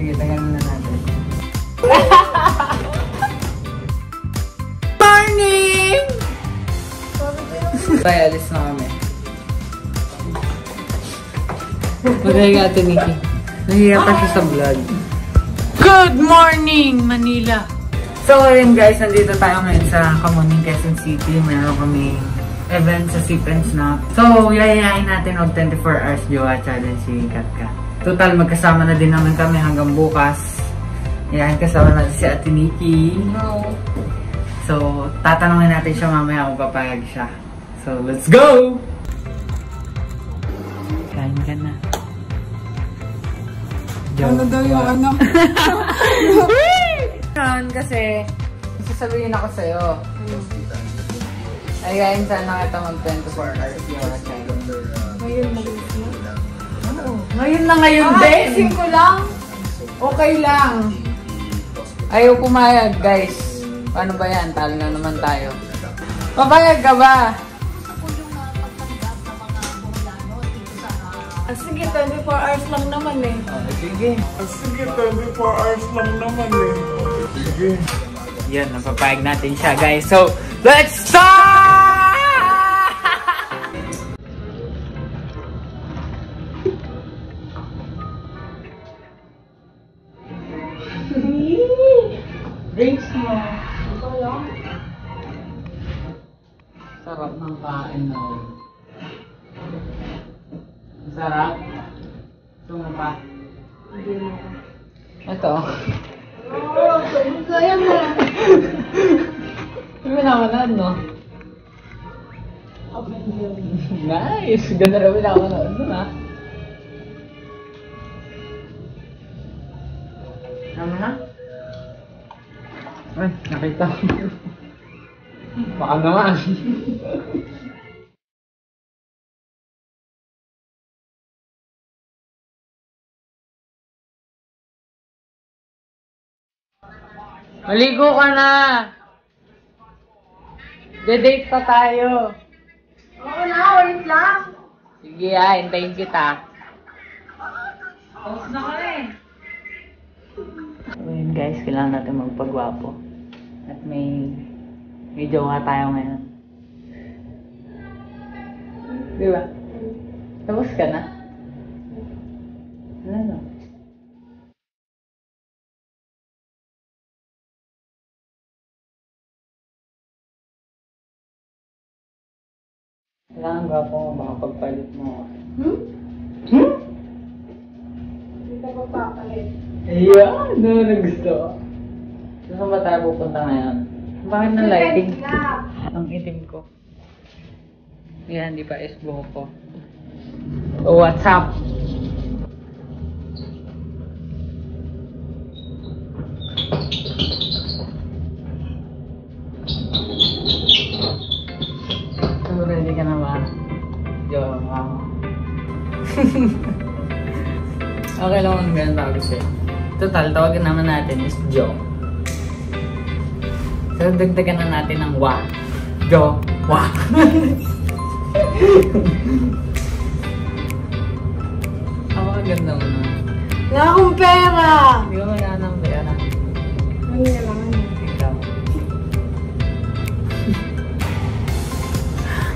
Sige, tagal na natin. Morning! Tayo, alis na kami. Magaling ate Nikki. Nahiya pa siya sa vlog. Good morning, Manila! So, ayun guys, nandito tayo ngayon sa Kamuning, Quezon City. Meron kami event sa Sip and Snap. So, yayayain natin mag 24 hours Jowa Challenge si Katka. Total, magkasama na din naman kami hanggang bukas. Yayain kasama natin si Ate Nikki. No. So, tatanungin natin siya mamaya kung papayag siya. So, let's go! Kain ka na. Ano daw yung ano? Yan, kasi sasabihin ako sa'yo. Ay, kain sana kita mag 24 hours. Ngayon mag-is na. Oo. Ngayon na ngayon Ah, din. ising ko lang. Okay lang. Ayaw pumayag, guys. Paano ba yan? Talo na naman tayo. Papayag ka ba? Ah, sige, 24 hours lang naman eh. Oh, sige. Sige, 24 hours lang naman eh. Sige. Yan, napapayag natin siya, guys. So, let's start! Nice! Ganda na pinakanood nun ah. Tama na? Ay, nakita ko. Baka naman. Maligo ka na! De-date pa tayo. Oo na, wait lang. Sige ah, hintayin kita. Tapos na ka eh. So yun guys, kailangan natin magpagwapo. At may may jowa tayo ngayon. Di ba? Tapos ka na? Ano no? Kailangan gwapo mo, baka pagpalit mo ako. Hmm? Hmm? Hindi ka pa papalit. Ayan, ano na gusto ko. So, saan ba tayo pupunta ngayon? Bakit na lighting? Ang itim ko. Yan, di is buhok ko. Oh, what's up? Okay lang kung ganun bago sa'yo. Total, tawagan naman natin is Joe. So, dagdagan na natin ng wa. Joe, wa. Ako kaganda mo na. Wala akong pera. Hindi ko kaya ng pera. Ano na lang.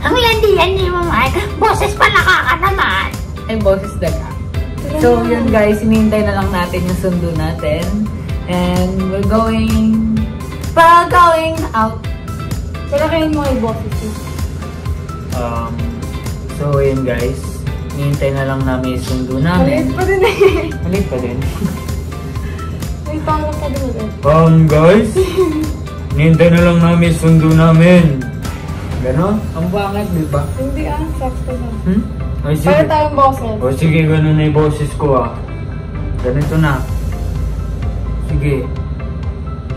Ang landi-landi mo, Mike. Boses pa nakaka naman. Ay, boses daga. So, yun guys, hinihintay na lang natin yung sundo natin. And we're going... We're going out. Palakayin mo yung boses eh. Um, so, yun guys. Hinihintay na lang namin yung sundo namin. pa din eh. Malit pa din. May pangalan pa din ulit. Um, guys. Hinihintay na lang namin yung sundo namin. Ganon? Ang bangit, di ba? Hindi ah, sakto na. Hmm? Ay, sige. Para tayong boses. O sige, ganun na yung boses ko ah. Ganito na. Sige.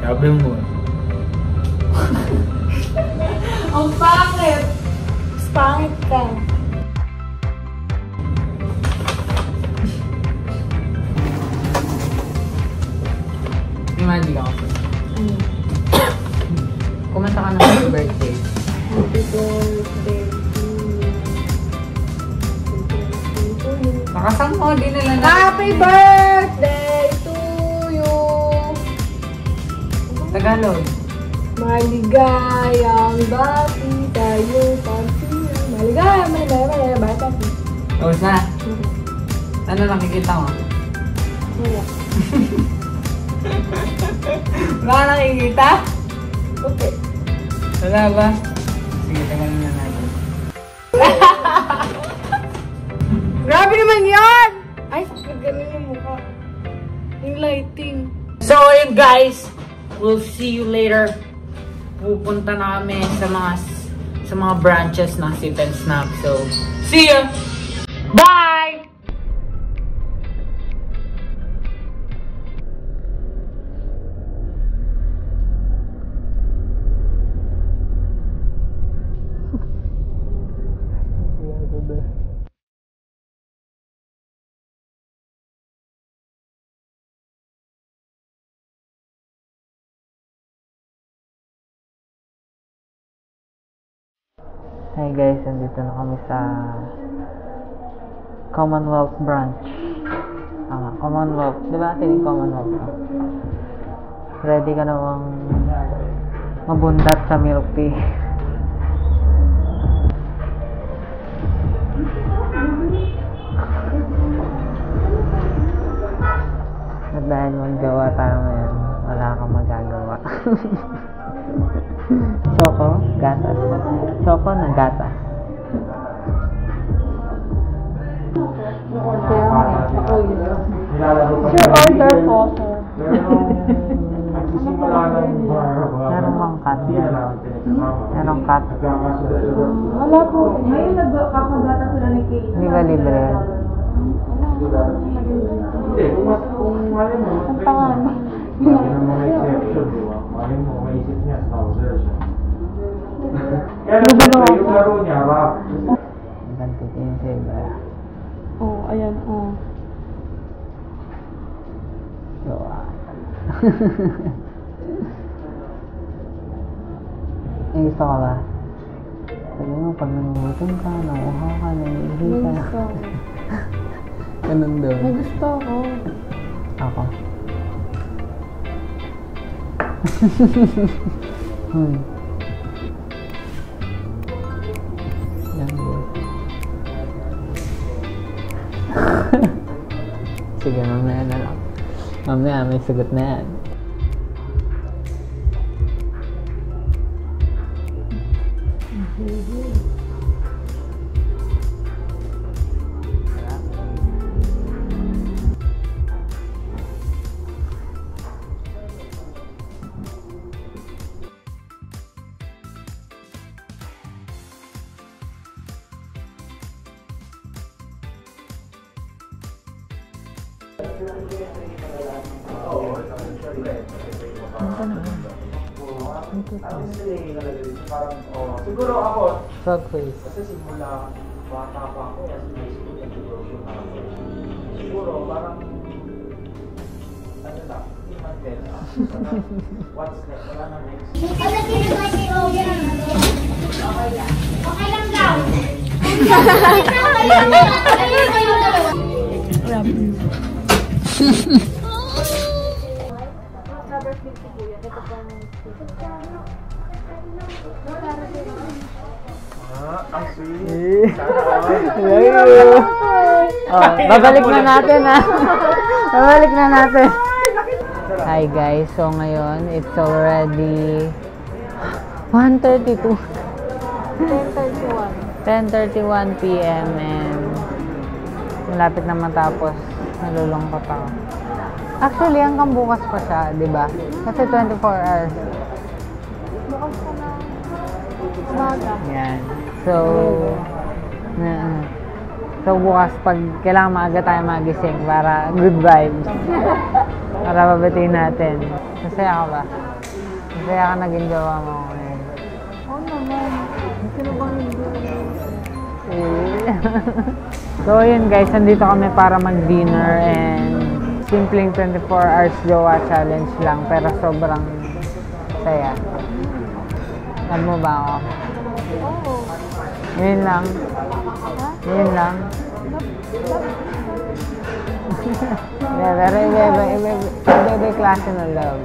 Sabi mo. Ang pangit. Pangit ka. Imagine ako. Ano? Kumanta ka na happy birthday. Happy birthday Baka mo, di na. Happy birthday to you! Tagalog. Maligayang bati tayo pagsiyo. Maligaya, maligaya, maligaya, bata. Tapos oh, na? Mm-hmm. Ano nakikita mo? Wala. Wala nakikita? Okay. Wala ba? Sige, tagalin na na. Naman yan! Ay, ganun yung mukha. Yung lighting. So, ayun guys. We'll see you later. Pupunta na kami sa mga sa mga branches ng Sip and Snap. So, see ya! Bye! Hi guys, nandito na kami sa Commonwealth branch. Tama, Commonwealth. Di ba atin yung Commonwealth? no? Ready ka namang mabundat sa milk tea. At dahil maggawa tayo ngayon, wala kang magagawa. Choco, gatas. Choco na gatas. Your order po, sir. Nagsisimula ng bar. Meron kang cut. Wala po. Ngayon nagkakagata sila ni Kate. Hindi ba libre mali mo, Ang pangalan. Mali mo, maisip niya, snouzer siya. Kaya siyempre, yung laro niya, ganito din siya iba. Oh, ayan, oh. So, ah. Eh, gusto ka ba? Sabi mo, pag nangugutom ka, nauuhaw ka. Ganun ako. Ako. Hmm. Yan yun. Sige, mamaya na lang. Mamaya, may sagot na yan. Siguro ako, Frog face. kasi simula bata pa ako, as high school, nag-grocery na ako. Siguro, parang, ano na. What's next? Wala na next. Okay lang daw. Ah, ang sweet. Oh, babalik na natin ha. babalik na natin. Hi guys, so ngayon it's already 1.32. 10.31 p.m. and malapit na matapos. Nalulungkot ako. Actually, hanggang bukas pa siya, di ba? Kasi 24 hours. Bukas ka na. Umaga. Yan. So, na, ano. so bukas pag kailangan maaga tayo magising para good vibes. para babatiin natin. Masaya ka ba? Masaya ka naging jowa mo ngayon. Oo naman. Sino bang hindi? Eh. so yun guys, nandito kami para mag-dinner and simpleng 24 hours jowa challenge lang pero sobrang saya. Alam mo ba ako? Oo. Yun lang. Yun lang. yeah, pero iba-iba, iba-iba, iba-iba klase ng love.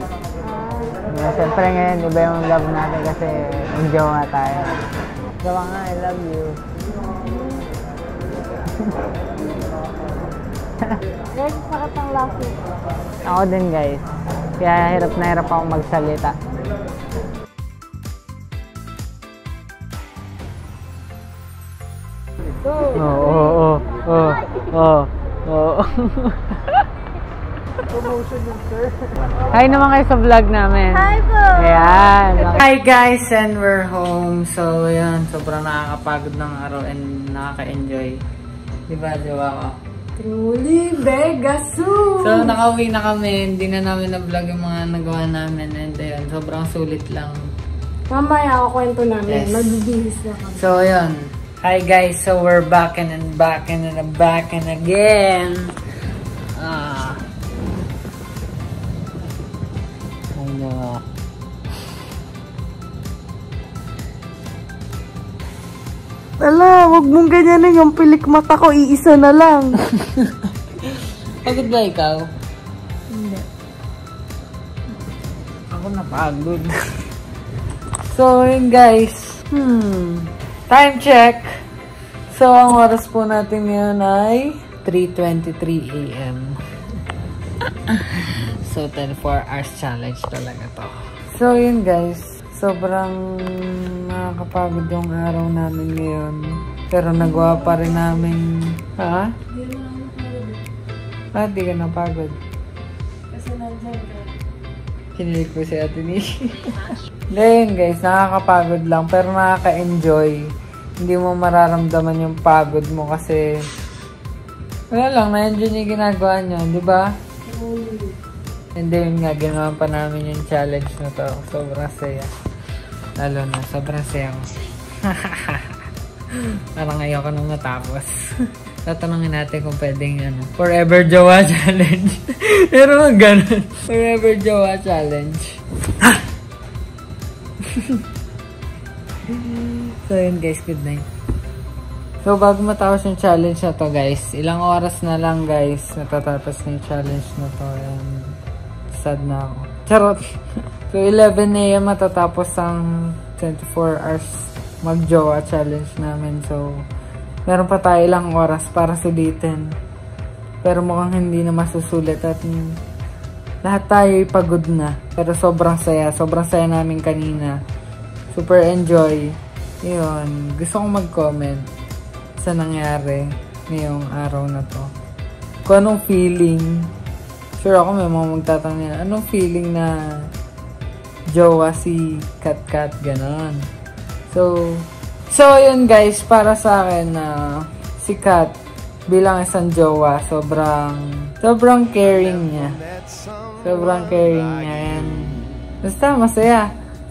Yeah, Siyempre ngayon, iba yung love natin kasi mag-jowa tayo. Gawa nga, I love you. Guys, sakit ang laki. Ako din guys. Kaya hirap na hirap ako magsalita. Oo, oo, oo, oo, oo, oo. Promotion yun, sir. Hi naman kayo sa vlog namin. Hi po! Ayan. Hi guys, and we're home. So, ayan, sobrang nakakapagod ng araw and nakaka-enjoy. Diba, diba ko? Truly Vegasu! So, nakauwi na kami. Hindi na namin na-vlog yung mga nagawa namin. And ayun, sobrang sulit lang. Mamaya ako kwento namin. Yes. Magbibihis na kami. So, ayun. Hi guys, so we're back and, and back and, and back and again. Ah. Ala, wag mong ganyanin yung pilik mata ko. Iisa na lang. Pagod ba ikaw? Hindi. Ako napagod. so, yun guys. Hmm. Time check. So, ang oras po natin ngayon ay 3.23 a.m. so, 24 hours challenge talaga to. So, yun guys. Sobrang nakakapagod yung araw namin ngayon. Pero nagawa pa rin namin... Ha? Ah, di ka napagod. Kasi nandiyan ka. Kinilig ko si Ate Nishi. Hindi yun guys, nakakapagod lang pero nakaka-enjoy. Hindi mo mararamdaman yung pagod mo kasi wala lang, na-enjoy yung ginagawa niyo, di ba? And then nga, ginawa pa namin yung challenge na to. Sobrang saya. Lalo na, saya ko. Parang ayoko nang matapos. Tatanungin natin kung pwedeng ano, Forever Jowa Challenge. Pero ganun. Forever Jowa Challenge. so yun guys, good night. So bago matapos yung challenge na to guys, ilang oras na lang guys natatapos na yung challenge na to. And sad na ako. Charot! So 11 a.m. matatapos ang 24 hours mag-jowa challenge namin. So meron pa tayo ilang oras para sulitin. Pero mukhang hindi na masusulit at lahat tayo pagod na. Pero sobrang saya. Sobrang saya namin kanina. Super enjoy. Yun. Gusto kong mag-comment sa nangyari ngayong araw na to. Kung anong feeling. Sure ako may mga magtatanong yan. Anong feeling na jowa si Kat Kat ganon. So, so yun guys, para sa akin na si Kat bilang isang jowa, sobrang sobrang caring niya. Sobrang caring niya and basta masaya.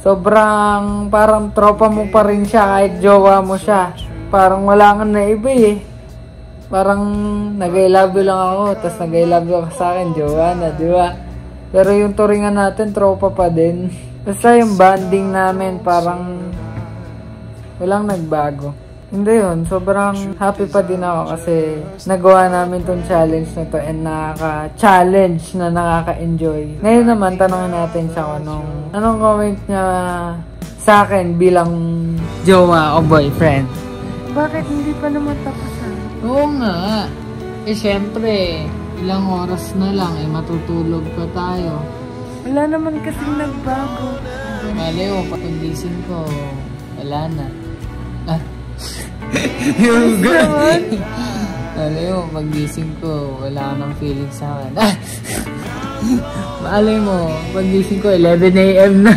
Sobrang parang tropa mo pa rin siya kahit jowa mo siya. Parang wala kang na iba eh. Parang nag-I love you lang ako, tapos nag-I love you ka sa akin, jowa na, di ba? Pero yung turingan natin, tropa pa din. Basta yung bonding namin, parang walang nagbago. Hindi yun, sobrang happy pa din ako kasi nagawa namin tong challenge na to and nakaka-challenge na nakaka-enjoy. Ngayon naman, tanongin natin siya kung anong, anong comment niya sa akin bilang jowa o boyfriend. Bakit hindi pa naman tapusan? Oo nga. Eh, syempre, ilang oras na lang, eh, matutulog pa tayo. Wala naman kasing nagbago. Malay mo, papagising ko, wala na. Ah. Yung good. Malay mo, pagising ko, wala ka ng feeling sa akin. Ah. Malay mo, pagising ko, 11 a.m. na.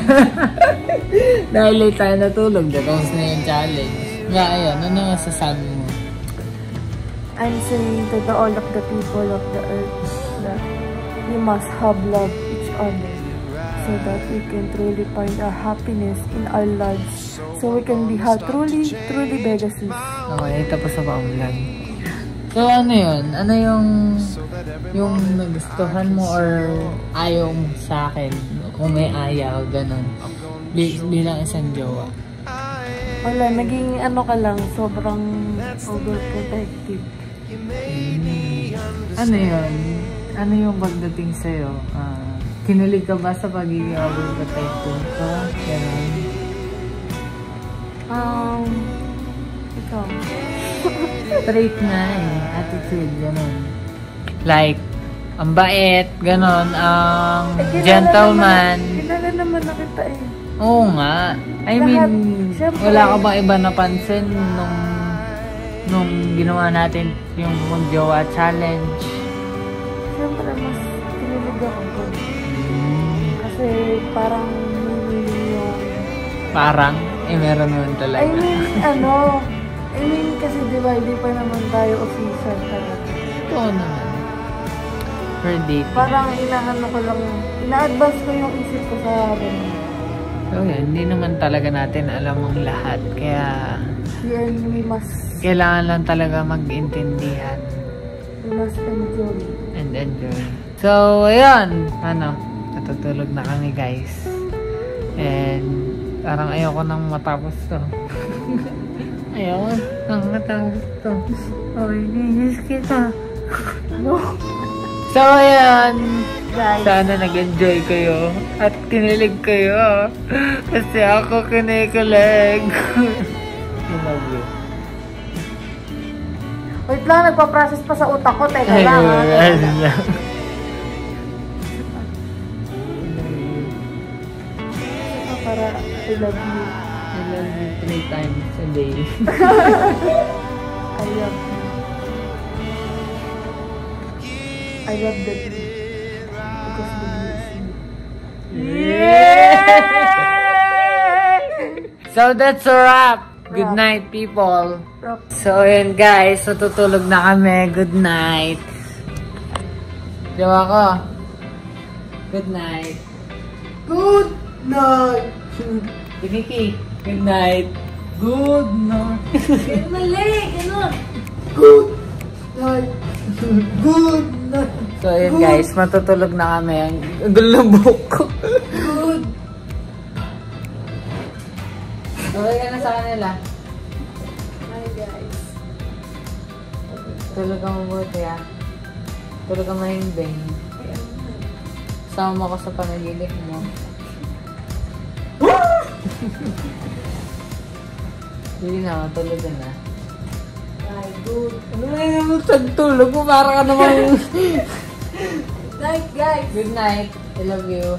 Dahil late tayo natulog, tapos na yung challenge. Nga, ayun, ano masasabi mo? I'm saying to the all of the people of the earth that we must have love each other so that we can truly find our happiness in our lives so we can be ha- truly, truly Pegasus. Okay, tapos na pa ang vlog. So, ano yun? Ano yung yung nagustuhan mo or ayaw mo sa akin? Kung may ayaw, ganun. Bi- bilang isang jowa. Wala, naging ano ka lang, sobrang overprotective. Ano yun? ano yung pagdating sa'yo? Ah, kinilig ka ba sa pagiging overprotective ko? Ganun. Um, ikaw. Trait na eh. Attitude, ganun. Like, ang bait, ganun. Ang Eh, kilala gentleman. Naman, kilala naman na kita eh. Oo nga. I Lahat. mean, Siyempre. wala ka bang iba napansin nung nung ginawa natin yung mag-jowa challenge? Siyempre, mas kinilig ako doon. Kasi parang yung... Parang, eh meron naman I talaga. mean, ano, I mean, kasi di ba, hindi pa naman tayo official talaga. Ito naman. Per date. Parang inaano ko lang, ina-advance ko yung isip ko sa ganun. So yun, hindi naman talaga natin alam ang lahat. Kaya, Here, we must, kailangan lang talaga mag-intindihan we must enjoy. and enjoy. So, ayun. Ano, natutulog na kami guys. And, parang ayoko nang matapos to. ayoko nang matapos to. Okay, ninis kita. No? So, ayan. Guys, Sana nag-enjoy kayo at kinilig kayo. Kasi ako kinikilig. I love you. Wait lang, nagpa-process pa sa utak ko. Teka lang, ha? Ito para I love you. I love you three times a day. I love you. I love the. Because the blue me. so that's a wrap. Good night, people. So, ayan guys. Natutulog na kami. Good night. Diba ko? Good night. Good night. Piniki. Good night. Good night. Mali! Ganun! Good night. Good night. So, ayan guys. Matutulog na kami. Ang buhok ko. Good. Okay ka na sa kanila. Hi guys. Tulog ka mabuti ah. Tulog ka mahimbing. Sama ko sa panaginip mo. Sige na, matulog ka na. Hi, good. Ano na yung tagtulog mo? Para ka naman... Night guys! Good night. I love you.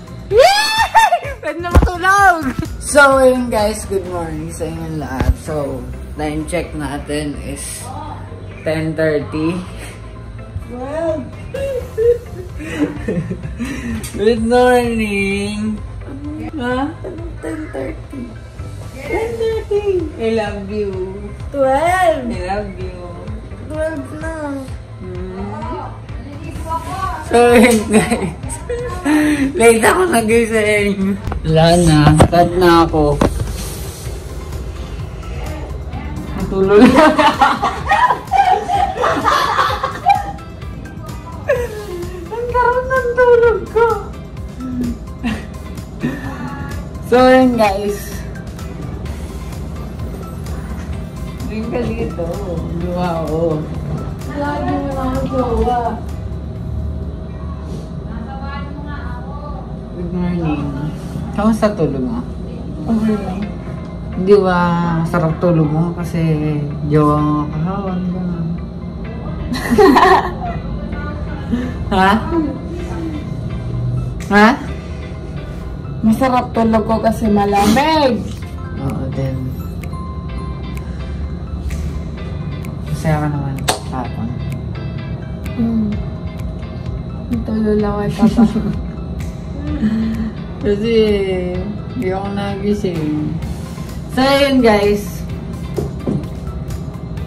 Pwede na matulog! So, ayun guys, good morning sa inyong lahat. So, time check natin is 10.30. Well, Good morning! Ha? anong 10.30? 10.30! I love you. 12! I love you. 12 na. So, yun guys. Late ako nagising. Wala na. Sad na ako. Natulog na. Ang karoon ng tulog ko. so, yun guys. Drink ka dito. Ako. Lagi mo na ako jowa. Morning. Kamusta tulog mo? Lang. Hindi ba sarap tulog mo kasi jowa mo kahawag gano'n. ha? Ha? Masarap tulog ko kasi malamig. Oo, then. Masaya ka naman tapon. Hmm. Tulog lang ay papa. Kasi hindi ako nagising. So, yun guys.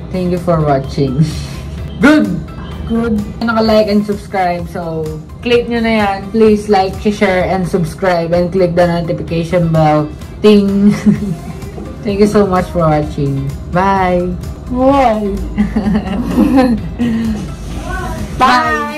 Thank you for watching. Good! Good. Naka-like and subscribe. So, click nyo na yan. Please like, share, and subscribe. And click the notification bell. Ting! Thank you so much for watching. Bye! Why? Bye!